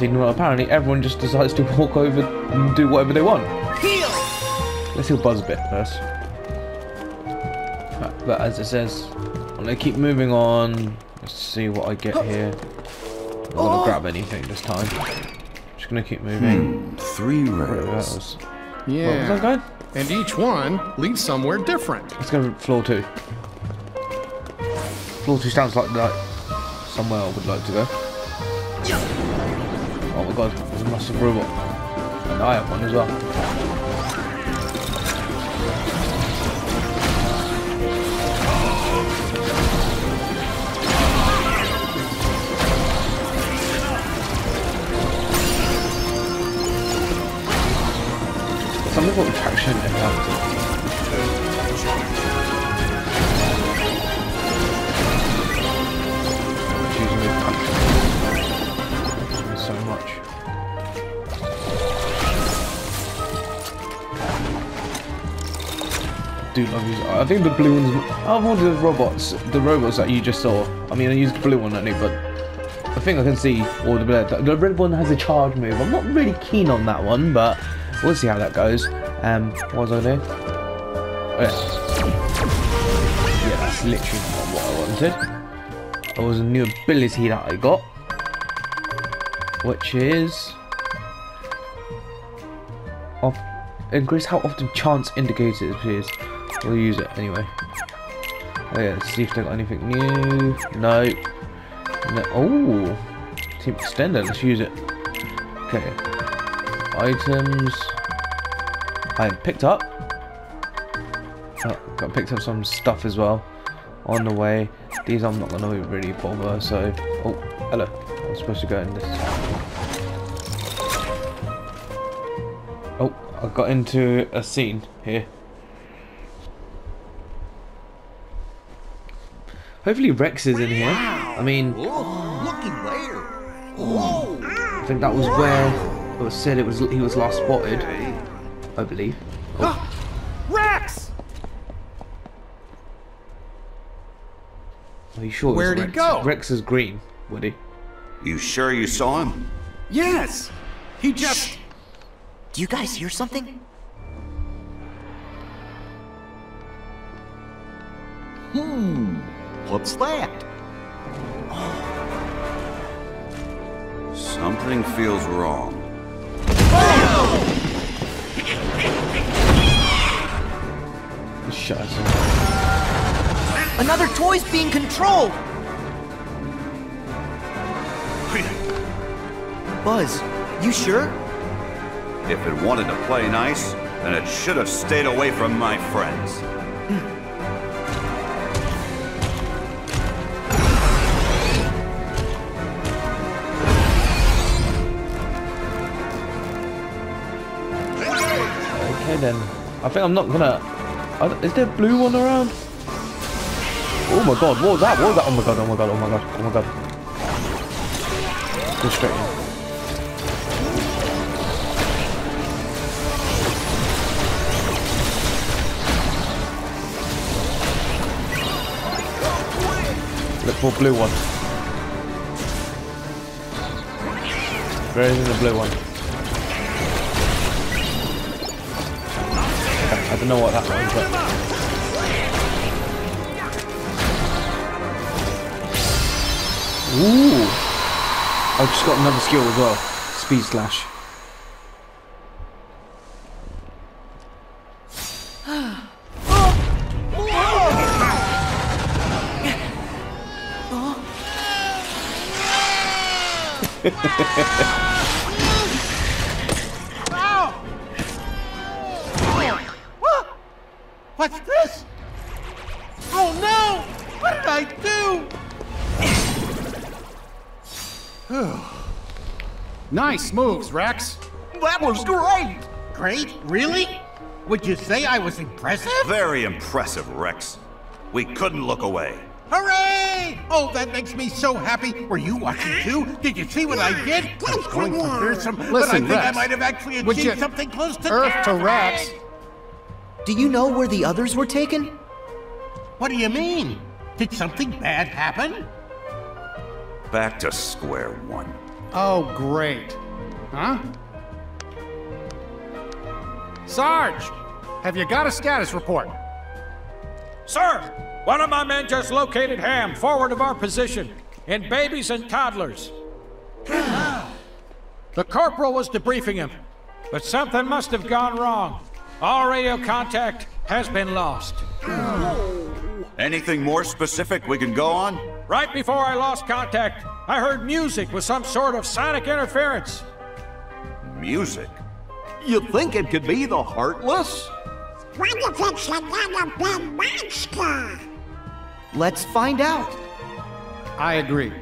Right, well, scene, well, apparently everyone just decides to walk over and do whatever they want. Heal! Let's heal Buzz a bit first. But, but as it says, I'm gonna keep moving on. Let's see what I get here. I'm not gonna grab anything this time. Just gonna keep moving. Hmm, three Where rails. else? Where was Yeah. that going? And each one leads somewhere different. Let's go for floor two. Floor two sounds like like somewhere I would like to go. Oh my god, there's a massive robot. And I have one as well. Something about traction and so much. do love. I think the blue ones. Of all the robots, the robots that you just saw. I mean, I used the blue one only, but I think I can see all the red. The red one has a charge move. I'm not really keen on that one, but we'll see how that goes. Um, what was I doing? Oh, yeah. yeah, that's literally not what I wanted. There was a new ability that I got, which is off increase how often chance indicators appears. We'll use it anyway. Oh yeah, let's see if they got anything new. No. no. Oh, team extender. Let's use it. Okay. Items. I picked up. Oh, got picked up some stuff as well on the way. These I'm not gonna really bother. So, oh, hello. I'm supposed to go in this. I got into a scene here. Hopefully Rex is in here. I mean, Oh, looky there. Whoa! I think that was where it was said it was he was last spotted. I believe. Rex! Are you sure? Where'd he go? Rex is green, would he? You sure you saw him? Yes! He just. Do you guys hear something? Hmm. What's that? Something feels wrong. He shot us. Another toy's being controlled! Buzz, you sure? If it wanted to play nice, then it should have stayed away from my friends. Okay then. I think I'm not gonna. Is there a blue one around? Oh my god! What was that? What was that? Oh my god! Oh my god! Oh my god! Oh my god! Go straight in. Look for blue one. Where is the blue one? I don't know what that was, but. Ooh! I've just got another skill as well. Speed slash. What's this? Oh no! What did I do? Nice moves, Rex. That was great! Great? Really? Would you say I was impressive? Very impressive, Rex. We couldn't look away. Hooray! Oh, that makes me so happy. Were you watching too? Did you see what I did? I was going for fearsome, but I Listen, think I might have actually achieved you- something close to Earth to. Rex. Do you know where the others were taken? What do you mean? Did something bad happen? back to square one. Oh, great. Huh? Sarge, have you got a status report? Sir, one of my men just located Hamm forward of our position in babies and toddlers. the corporal was debriefing him, but something must have gone wrong. All radio contact has been lost. Anything more specific we can go on? Right before I lost contact, I heard music with some sort of sonic interference. Music. You think it could be the Heartless? Let's find out. I agree.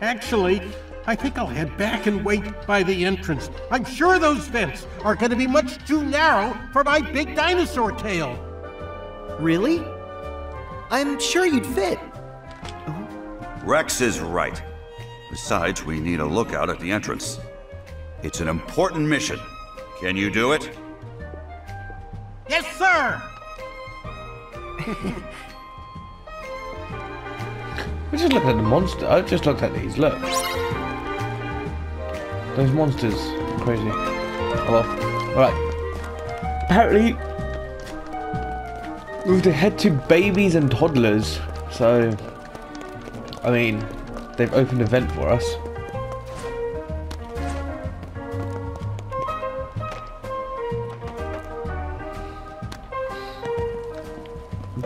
Actually, I think I'll head back and wait by the entrance. I'm sure those vents are going to be much too narrow for my big dinosaur tail. Really? I'm sure you'd fit. Rex is right. Besides, we need a lookout at the entrance. It's an important mission. Can you do it? Yes, sir! We just looked at the monster. I just looked at these. Look. Those monsters. Crazy. Oh well. Alright. Apparently, to head to babies and toddlers. So, I mean, they've opened a vent for us.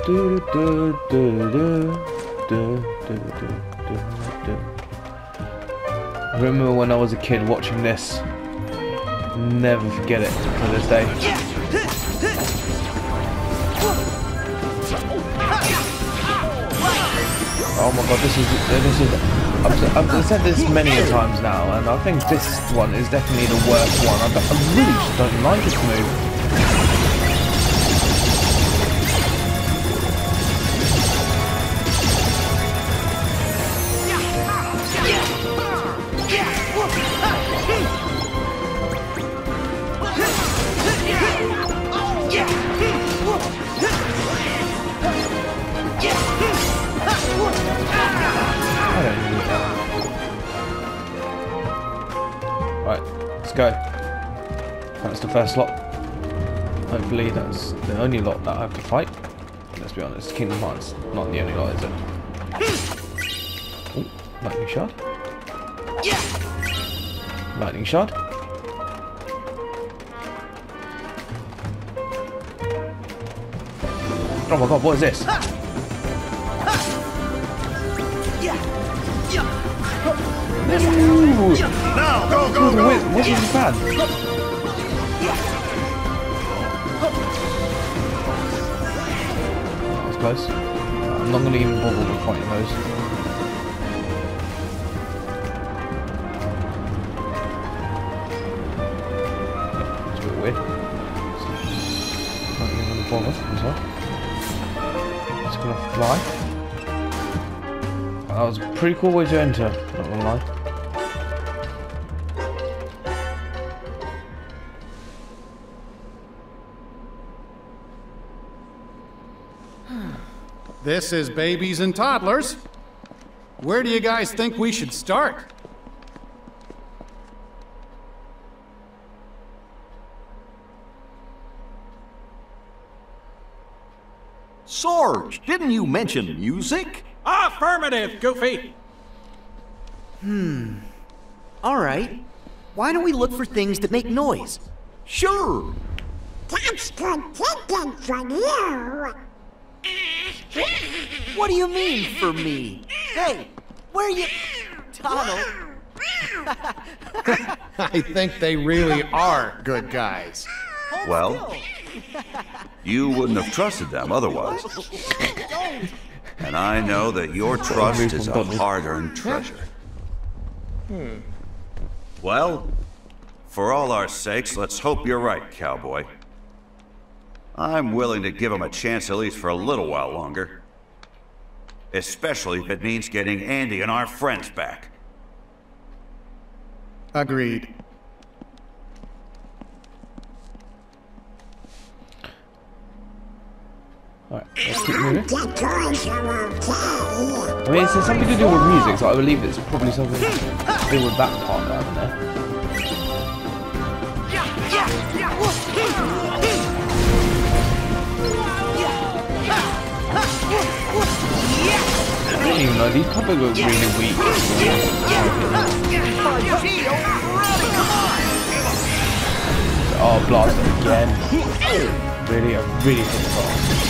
do, do, do, do, do, do, do. Remember when I was a kid watching this? Never forget it to this day. Oh my god, this is this is. I've, I've said this many times now, and I think this one is definitely the worst one. I, I really just don't like this move. The only lot that I have to fight. Let's be honest, Kingdom Hearts not the only lot, is it? Ooh, lightning shot. Lightning shot. Oh my god, what is this? Ooh. Now, go, go, Oh, wait, what is bad? close. Uh, I'm not going to even bother with fighting those. It's a bit weird. Not even the bonnet as well. It's gonna fly. That was a pretty cool way to enter, not gonna lie. This is babies and toddlers. Where do you guys think we should start? Sarge, didn't you mention music? Affirmative, Goofy. Hmm. All right. Why don't we look for things that make noise? Sure. That's good thinking from you. What do you mean for me? Hey, where are you... Donald. I think they really are good guys. Well, you wouldn't have trusted them otherwise. And I know that your trust is a hard-earned treasure. Hmm. Well, for all our sakes, let's hope you're right, cowboy. I'm willing to give him a chance at least for a little while longer. Especially if it means getting Andy and our friends back. Agreed. Alright, let's keep moving. Really? Decoys are okay. I mean, it's something to do with music, so I believe it's probably something to do with that part down there. Don't even know, these really weak. Oh, blast again. Really, I really hit it.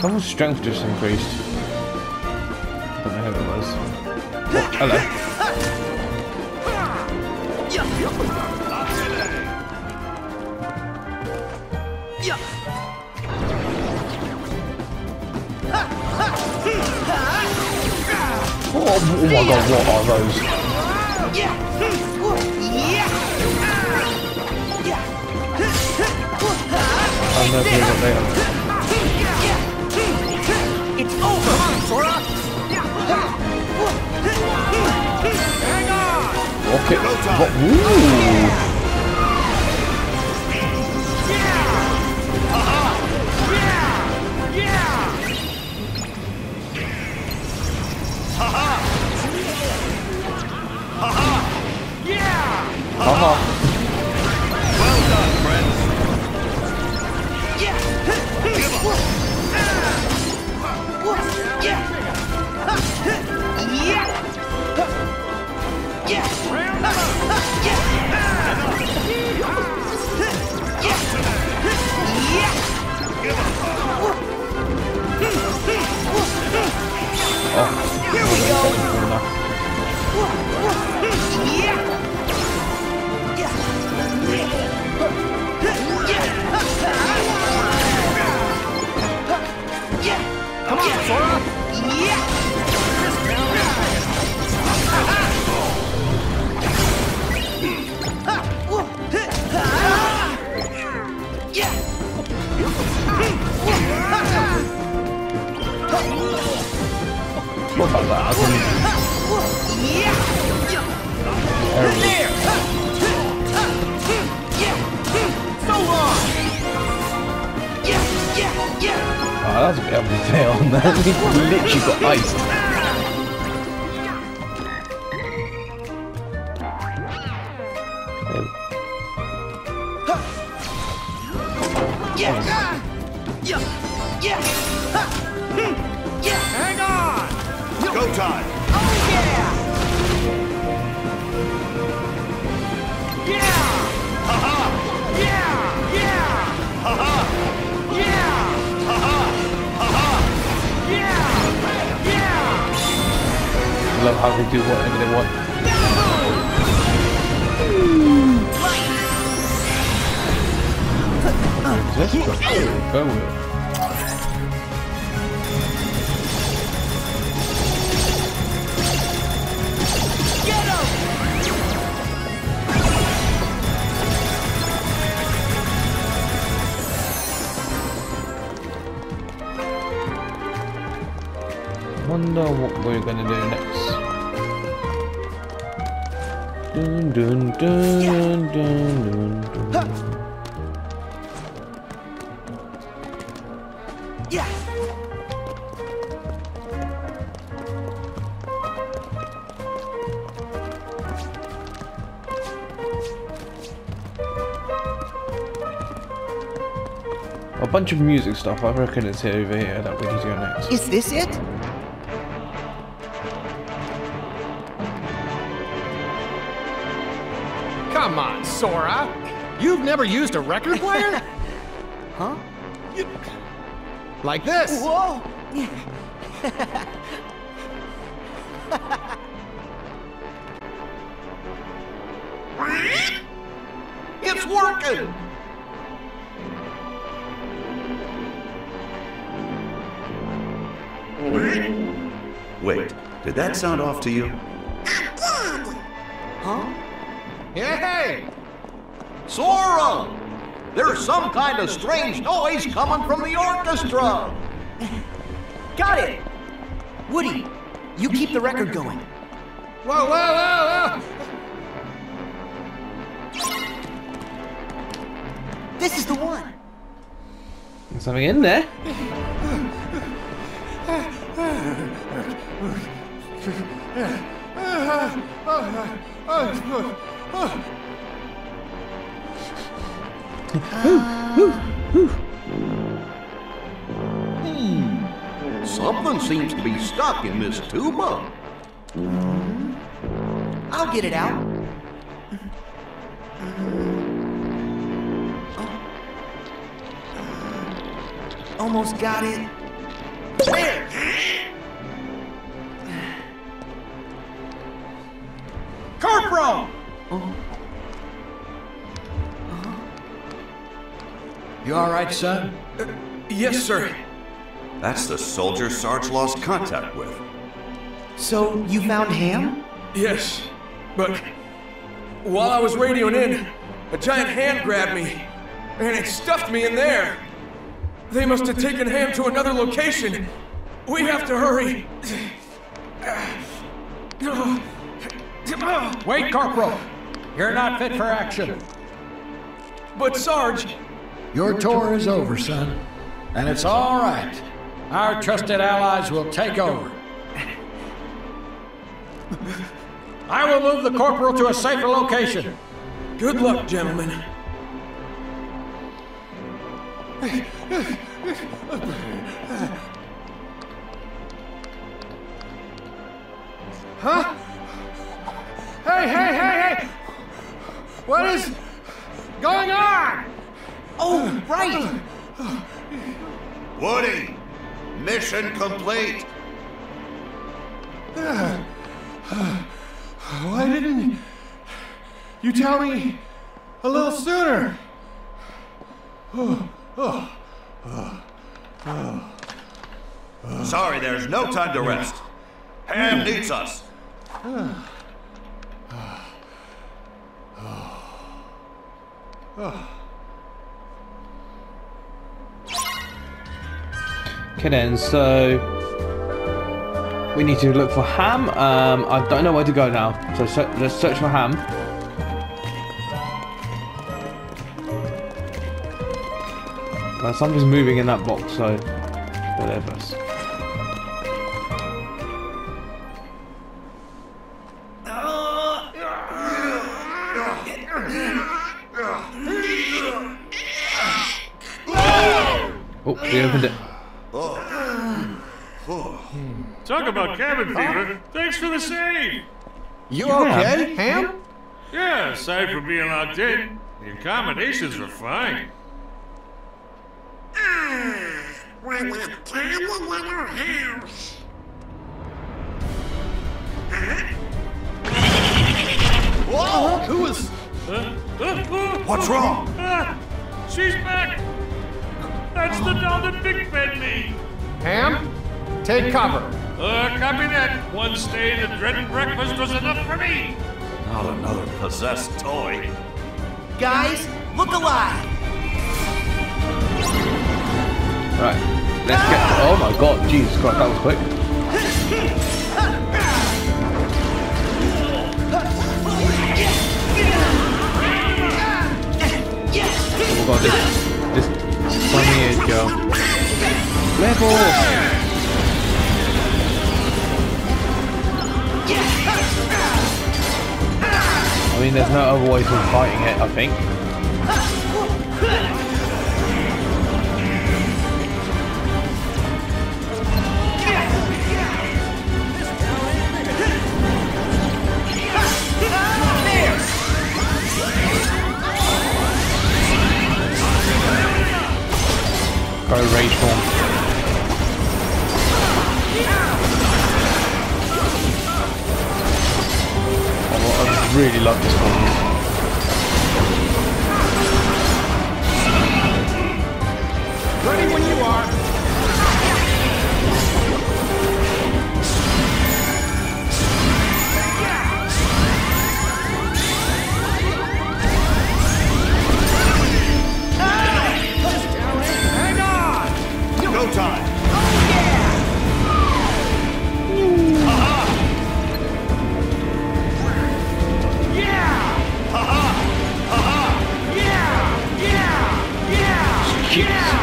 Someone's strength just increased. Don't know who it was. Oh, hello. Oh, oh my god, what are those? I've no clue what they are. It's over! Sora! Hang on! Rocket. What? Ooh. Haha. Well uh-huh. Oh. Here we go. I couldn't- There! That's a bit unfair on that. He literally got iced. A bunch of music stuff. I reckon it's over here that we need to go next. Is this it? Sora. You've never used a record player? Huh? like this. Whoa! It's working! Wait, did that sound off to you? Some kind of strange noise coming from the orchestra! Got it! Woody, you keep the record going. Whoa, whoa, whoa, whoa! This is the one. There's something in there. Hmm. Something seems to be stuck in this tuba. I'll get it out. Almost got it. There! Corporal! All right, son? Uh, yes, sir. That's the soldier Sarge lost contact with. So, you found Hamm? Yes, but while I was radioing in, a giant hand grabbed me, and it stuffed me in there. They must have taken Hamm to another location. We have to hurry. Wait, Corporal! You're not fit for action. But Sarge, Your tour is over, son. And it's all right. Our trusted allies will take over. I will move the corporal to a safer location. good luck, gentlemen. Huh? Hey, hey, hey, hey! What is going on? Oh, right! Woody! Mission complete! Why didn't you tell me a little sooner? Sorry, there's no time to rest. Hamm needs us. Okay then, so we need to look for Hamm. Um, I don't know where to go now, so let's search for Hamm. Uh, something's moving in that box, so go Talk cabin fever. Thanks for the save. You okay, Hamm? Yeah, aside from being locked in, the accommodations were fine. Ah, what a tiny little house. Whoa! Who was? Uh, uh, uh, What's wrong? ah, she's back. That's the doll that Big Ben me. Hamm? Take cover. Uh, copy that. One stay and dreaded breakfast was enough for me. Not another possessed toy. Guys, look alive! Right, let's get. Oh my god, Jesus Christ, that was quick. Oh my god, this, this funny is girl. Level! I mean, there's no other way to fighting it, I think. Go rage form. Really love this one.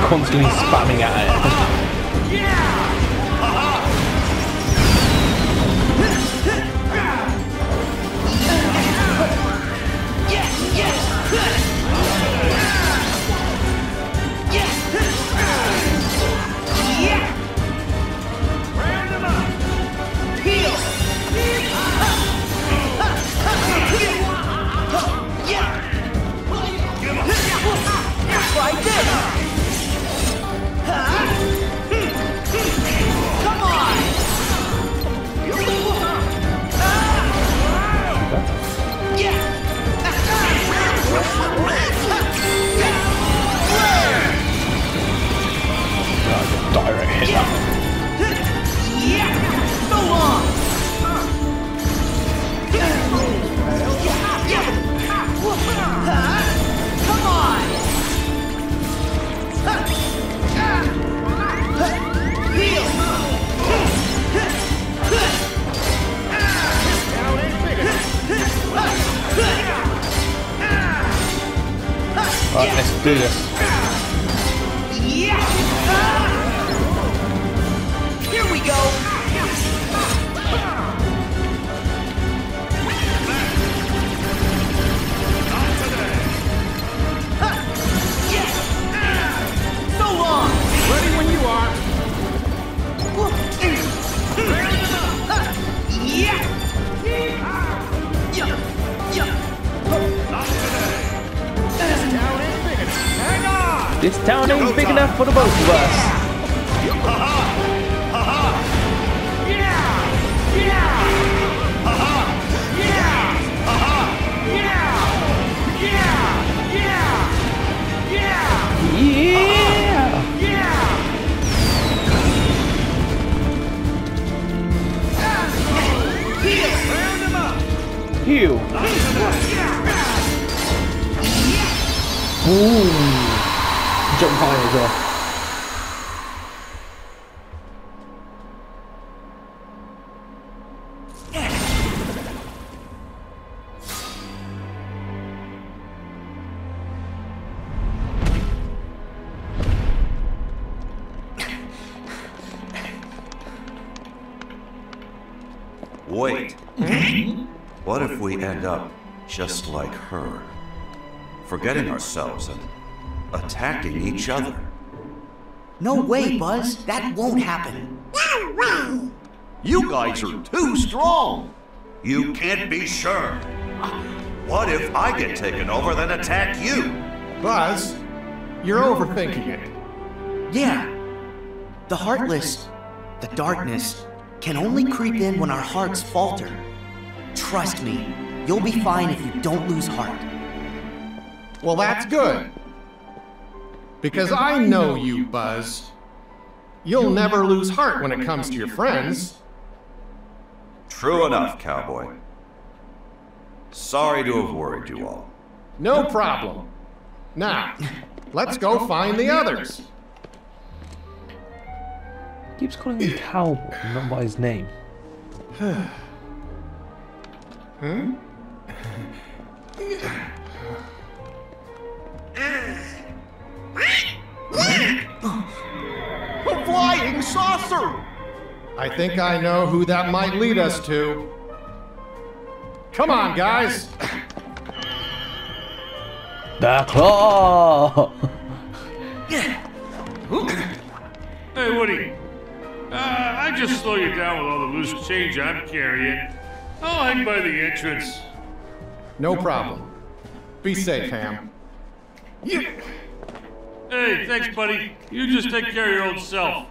Constantly spamming at Direct hit on! Come on! Let's do this. Jump high as well. Wait. Hmm? What if we end up just like her? Forgetting ourselves and attacking each other. No way, Buzz. That won't happen. No way. You guys are too strong. You can't be sure. What if I get taken over, then attack you? Buzz, you're overthinking it. Yeah. The heartless, the darkness, can only creep in when our hearts falter. Trust me, you'll be fine if you don't lose heart. Well, that's good. Because I know you, Buzz. You'll never lose heart when it comes to your friends. True enough, cowboy. Sorry to have worried you all. No problem. Now, let's go find the others. Keeps calling him cowboy, not by his name. A flying saucer! I think I know who that might lead us to. Come on, guys. The claw. Hey, Woody. Uh, I just slow you down with all the loose change I'm carrying. I'll hang by the entrance. No problem. Be safe, Hamm. Hey, thanks, buddy. You just take care of your old self.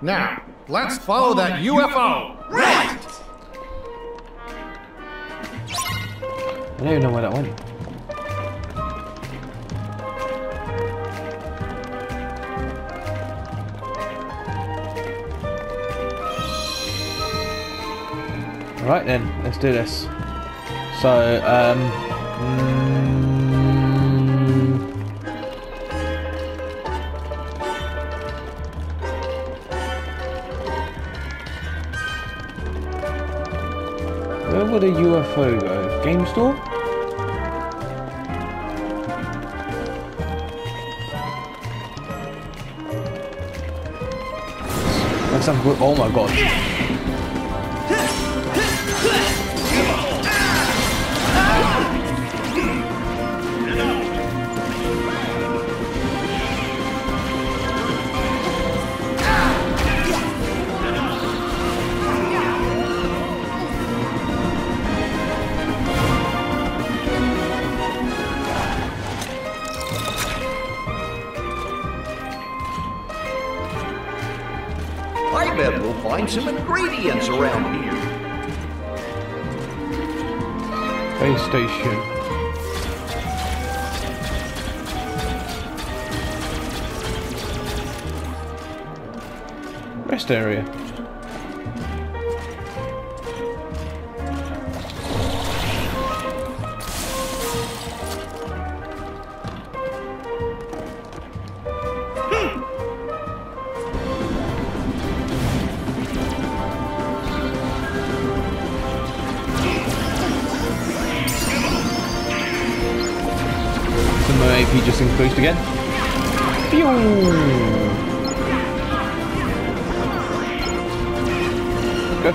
Now, let's follow that UFO. Right! I don't even know where that went. Right then, let's do this. So, um, mm, The a UFO? Game store? That's. Oh my god. Station. Rest area.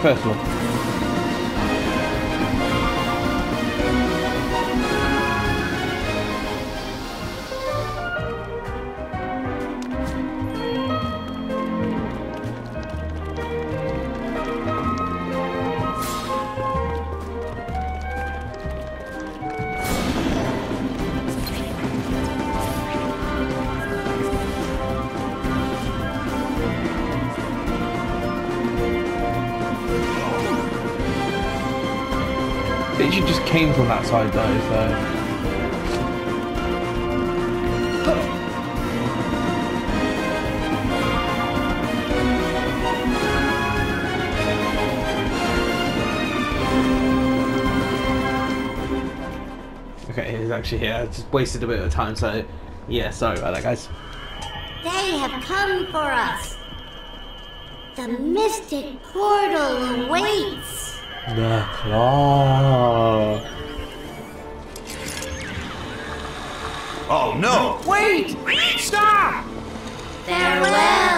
Go came from that side though, so. Okay, he's actually here. I just wasted a bit of time, so yeah, sorry about that, guys. They have come for us. The mystic portal awaits. The claw. Oh no! Wait! Stop! Farewell.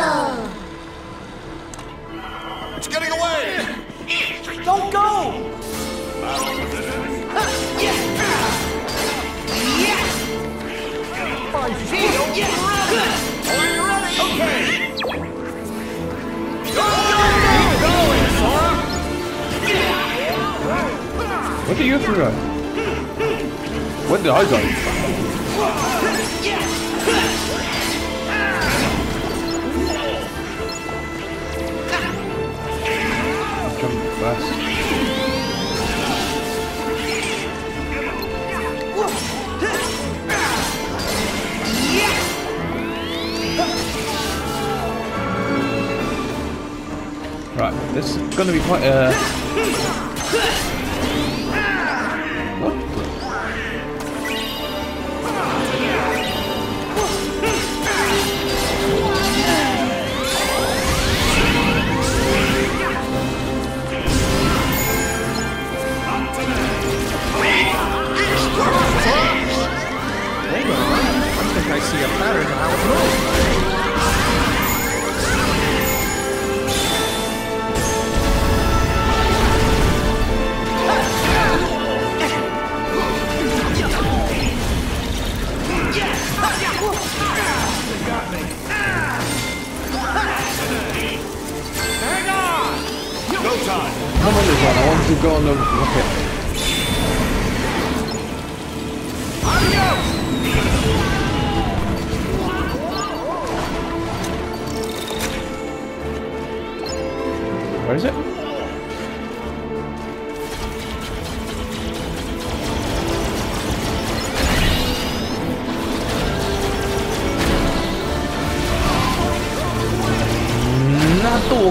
What did you that? What did I go? Jump fast. Right, this is gonna be quite a.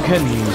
Hadouken!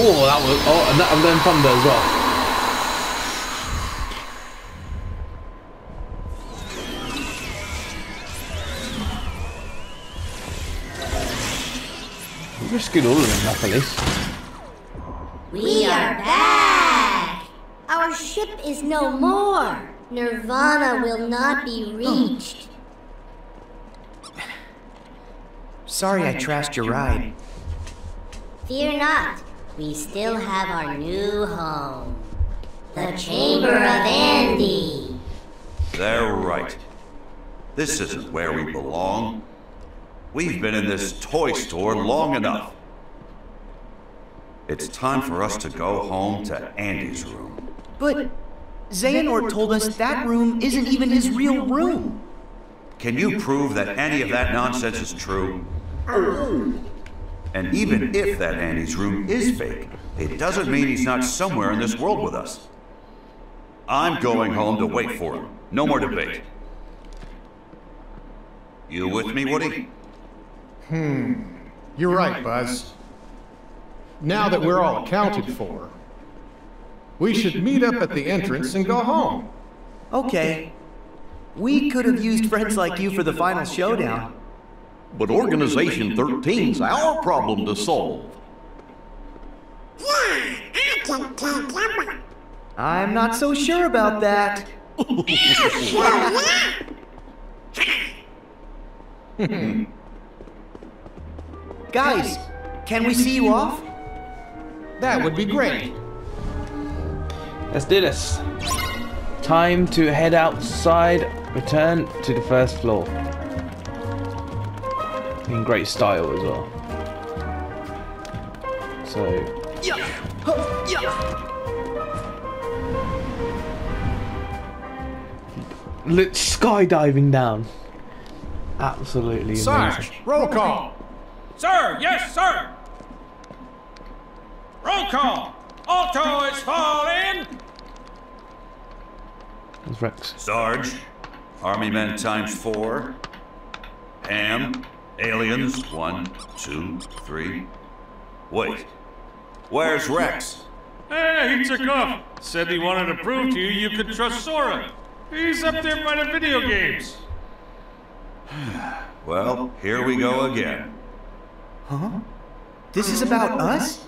Oh, that was. Oh, and that, I'm going thunder as well. We rescued all of them, luckily. We are back! Our ship is no more. Nirvana will not be reached. Sorry I trashed your ride. Fear not. We still have our new home. The Chamber of Andy. They're right. This isn't where we belong. We've been in this toy store long enough. It's time for us to go home to Andy's room. But Xehanort told us that room isn't even his real room. Can you prove that any of that nonsense is true? And even if that Andy's room is fake, it doesn't mean he's not somewhere in this world with us. I'm going home to wait for him. No more debate. You with me, Woody? Hmm. You're right, Buzz. Now that we're all accounted for, we should meet up at the entrance and go home. Okay. We could have used friends like you for the final showdown. But Organization 13's our problem to solve. Yeah, I can take him on. I'm not so sure about that. Guys, can we see you off? That would be great. Let's do this. Time to head outside, return to the first floor. In great style as well. So, look, skydiving down. Absolutely amazing. Sarge, roll call. Sir, yes, sir. Roll call. Alto is falling. There's Rex. Sarge, Army Men times four. Hamm, aliens, one, two, three. Wait, where's Rex? Hey, he took off. Said he wanted to prove to you you could trust Sora. He's up there by the video games. Well, here we go again. Huh? This is about us?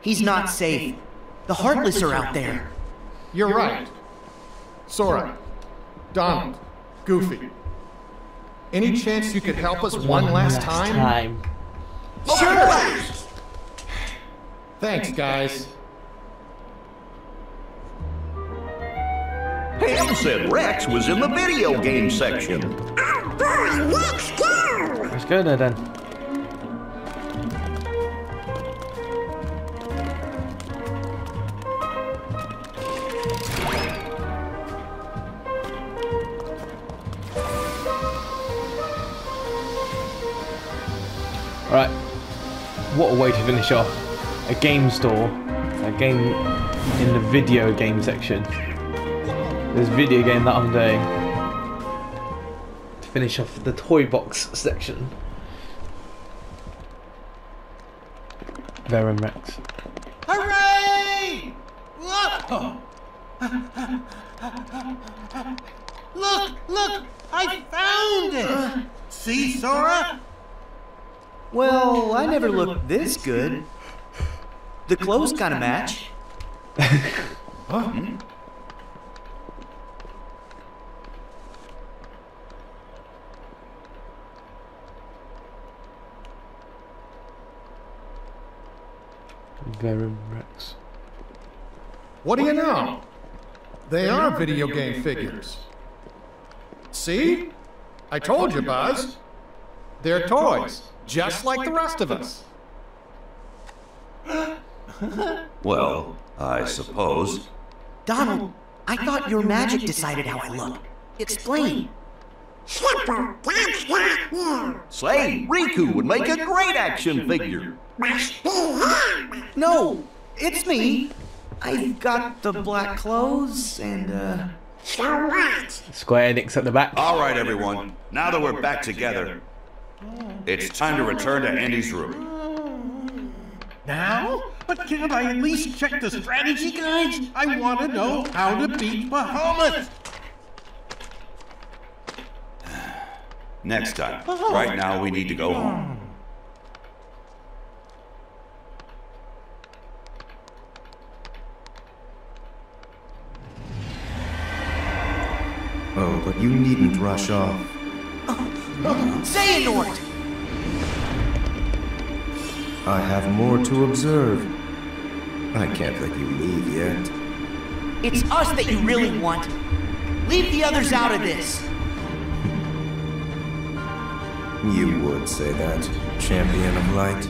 He's not safe. The Heartless are out there. You're right. Sora, Donald, Goofy. Any chance you could help us one last time? Time. Sure! Thanks, guys. Hamm said Rex was in the video game section. Oh boy, let's go! Let's go there then. A way to finish off. A game store. A game in the video game section. This video game that I'm doing. To finish off the toy box section. Verum Rex. Hooray! Look! Look, look! I found it! See, Sora? Well, I never looked this good. The clothes kind of match. Verum Rex. What do you know? They are video game figures. See? I told you, Buzz. They're toys, just like the rest of us. Well, I suppose. Donald, I thought your magic decided how I look. Explain. Simple, that's not you. Say, Riku would make a great action figure. Must be him. No, it's me. I've got the black clothes and, uh. So what? Square Enix at the back. All right, everyone. Now that we're back together, it's time to return to Andy's room. Now? But can't I at least check the strategy guides? I want to know how to beat Bahamut. Next time. Right now, we need to go home. Oh, but you needn't rush off. Xehanort! I have more to observe. I can't let you leave yet. It's us that you really want. Leave the others out of this. You would say that, champion of light.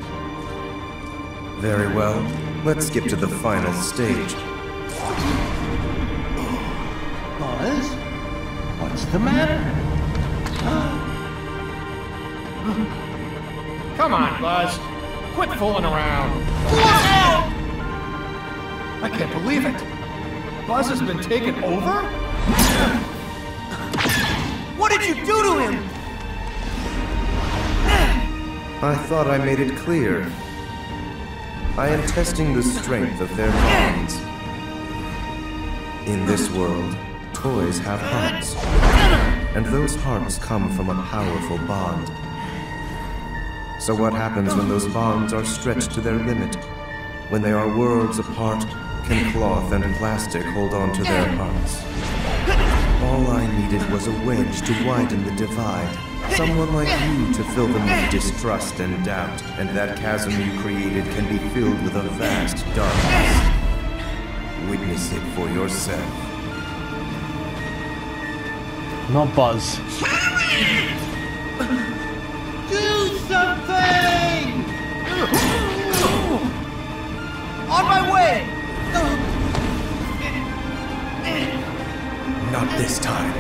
Very well, let's skip to the final stage. Buzz? What's the matter? Come on, Buzz. Quit fooling around. I can't believe it. Buzz has been taken over? What did you do to him? I thought I made it clear. I am testing the strength of their bonds. In this world, toys have hearts. And those hearts come from a powerful bond. So what happens when those bonds are stretched to their limit? When they are worlds apart, can cloth and plastic hold on to their hearts? All I needed was a wedge to widen the divide. Someone like you to fill them with distrust and doubt, and that chasm you created can be filled with a vast darkness. Witness it for yourself. Not Buzz. Do something! On my way! Not this time.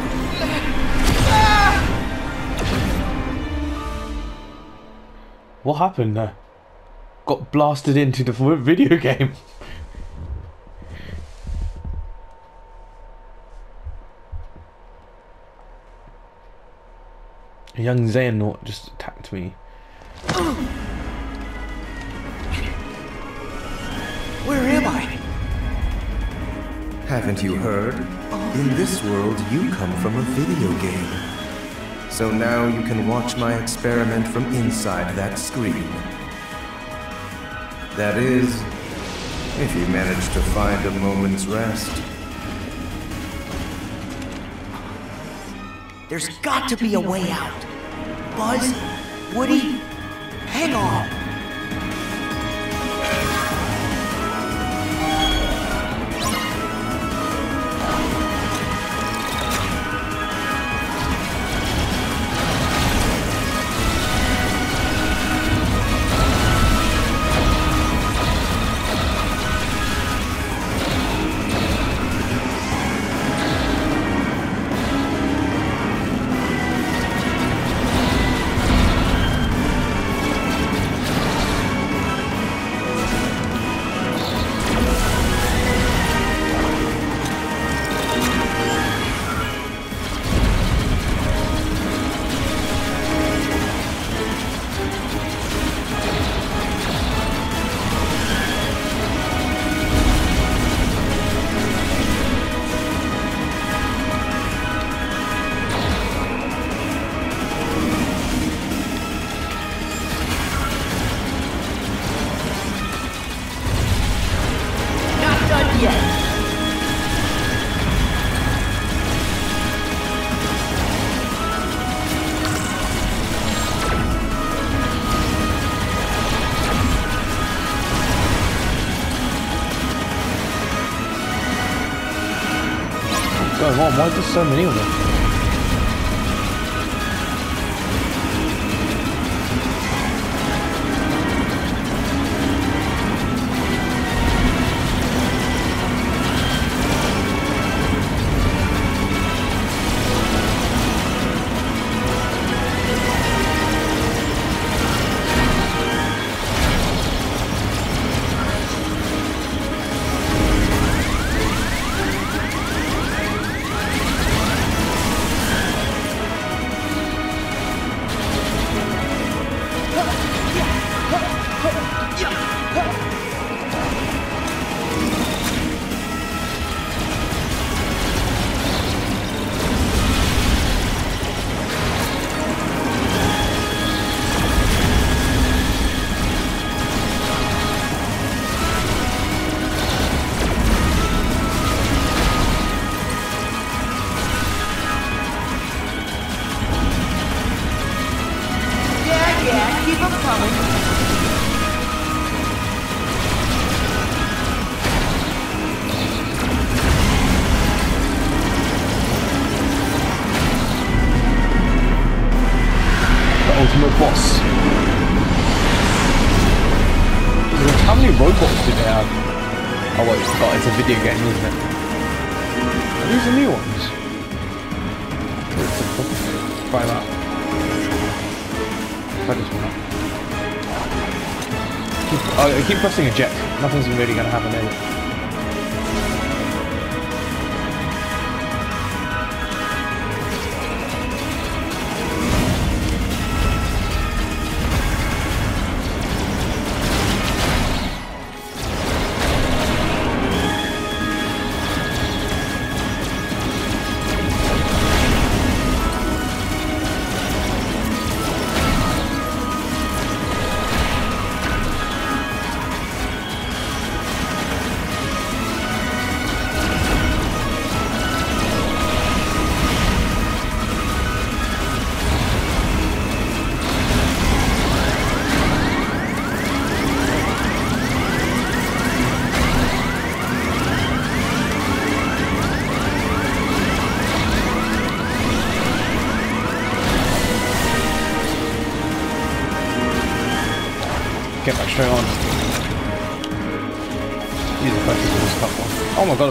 What happened there? Got blasted into the video game. A young Xehanort just attacked me. Where am I? Haven't you heard? In this world, you come from a video game. So now you can watch my experiment from inside that screen. That is, if you manage to find a moment's rest. There's got to be a way out. Buzz, Woody, hang on. Is there so many of them? Nothing's really gonna happen, is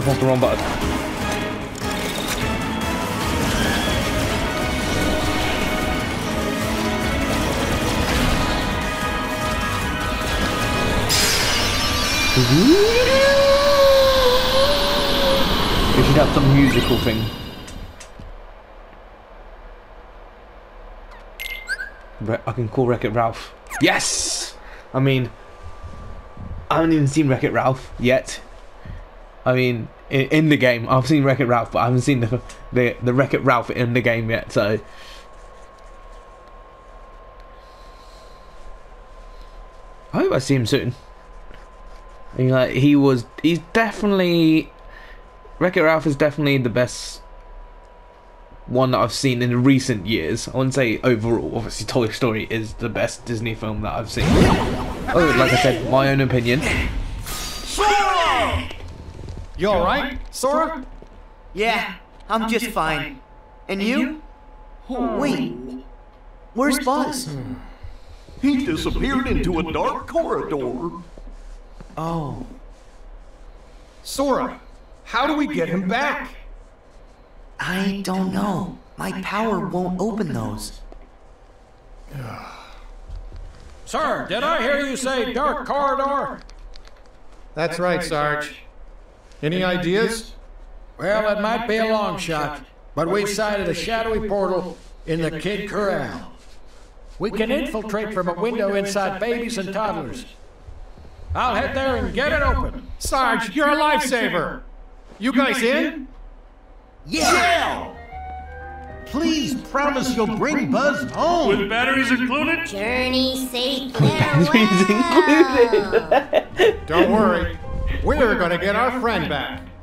pressed the wrong button. We should have some musical thing. I can call Wreck-It Ralph. Yes! I mean, I haven't even seen Wreck-It Ralph yet. I mean, in, in the game, I've seen Wreck-It Ralph, but I haven't seen the the, the Wreck-It Ralph in the game yet. So, I hope I see him soon. I mean, like he was, he's definitely Wreck-It Ralph is definitely the best one that I've seen in recent years. I wouldn't say overall. Obviously, Toy Story is the best Disney film that I've seen. Oh, like I said, my own opinion. You alright, Sora? Yeah, I'm just fine. And you? Oh, wait, where's Buzz? He disappeared into a dark corridor. Oh. Sora, how do we get him back? I don't know. My power won't open those. Sir, did I hear you say dark corridor? That's right, Sarge. Any ideas? Well, it might be a long shot, but we've sighted a shadowy portal in the Kid Korral. We can infiltrate from a window inside babies and toddlers. I'll head there and get it open. Sarge, you're a lifesaver. You guys in? Yeah! Please promise you'll bring Buzz home. With batteries included? Journey safe Batteries included. Don't worry. We're gonna get our friend back.